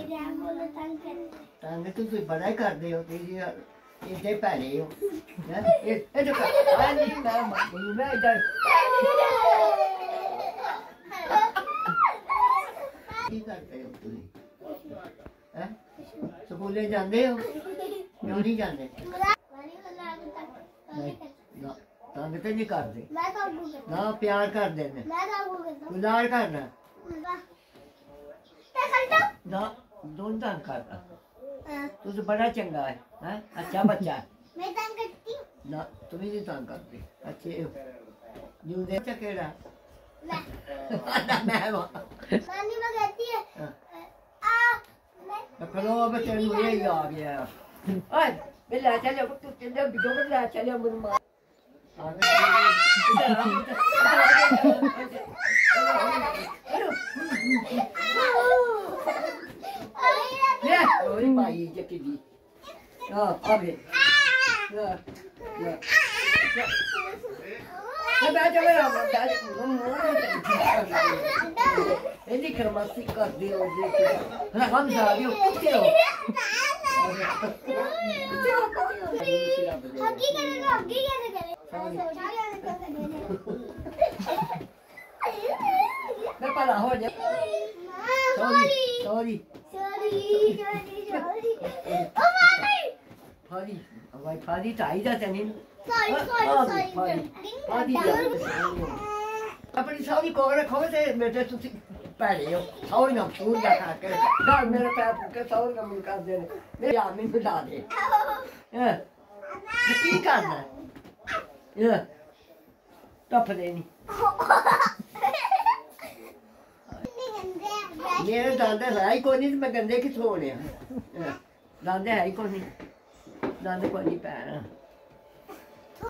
ਮੇਰੇ ਆਂਗਲ ਤੰਗ ਕਰਦੇ ਤੰਗ ਤੁਸੀਂ ਬੜਾ ਹੀ ਕਰਦੇ ਹੋ ਤੁਸੀਂ ਇੱਥੇ ਭੈੜੇ ਹੋ। ਹੈਂ? ਇਹ ਇਹ ਜੋ ਆ ਨਹੀਂ ਮੈਂ ਮੰਗੂ ਮੈਂ ਇੱਧਰ। ਕੀ ਕਰਦੇ ਹੋ ਤੁਸੀਂ? ਹੈ? ਸਕੂਲੇ ਜਾਂਦੇ ਹੋ? ਕਿਉਂ ਨਹੀਂ ਜਾਂਦੇ? ਵਾਰੀ ਵਾਲਾ ਤੱਕ ਨਹੀਂ ਨਾ ਤੰਗ ਤੇ ਨਹੀਂ ਕਰਦੇ। ਮੈਂ ਤਾਂ ਗੁੱਗਲ ਨਾ ਪਿਆਰ ਕਰਦੇ ਨੇ। ਮੈਂ ਤਾਂ ਗੁੱਗਲ ਗੁਲਾਰ ਕਰਨਾ। ਤੇ ਖਲਦਾ ਨਾ। दो तंग करता तू तो बड़ा चंगा है, है? अच्छा बच्चा है मैं तंग करती. ना तुम ही तंग करती. अच्छे न्यू दे. चकेड़ा मैं मैं नानी मैं कहती है. आ मैं कलो बच्चे नु ये आ गया ओए बिल्ला चलो तू चंदा बिगो बिल्ला चलो मुरमा Oi, Sorry, sorry. Sorry, sorry. ਆਪਣੀ ਸੌਰੀ ਕੋਲ ਰੱਖੋ ਤੇ ਮੇਰੇ ਤੁਸੀਂ ਭੈੜੇ ਹੋ। ਸੌਰੀ ਨਾ ਫੂਰ ਦਾ ਖਾ ਕੇ। ਘਰ ਮੇਰੇ ਪੈਰ ਪੁੱਕੇ ਸੌਰੀ ਨਾ ਮੁਲ ਕਰਦੇ ਨੇ। ਮੇਰੇ ਆ ਮੈਨੂੰ ਬਤਾ ਦੇ। ਹਾਂ? ਕੀ ਕਰਨਾ? ਇਹ ਟੱਪ ਦੇ ਨਹੀਂ ਮੇਰੇ ਦੰਦ ਹੈ ਕੋਈ ਨਹੀਂ ਮੈਂ ਗੰਦੇ ਕਿਥੋਂ ਹੋਣੇ ਆ। ਦੰਦ ਹੀ ਕੋਈ ਨਹੀਂ 懒得管你 nữ.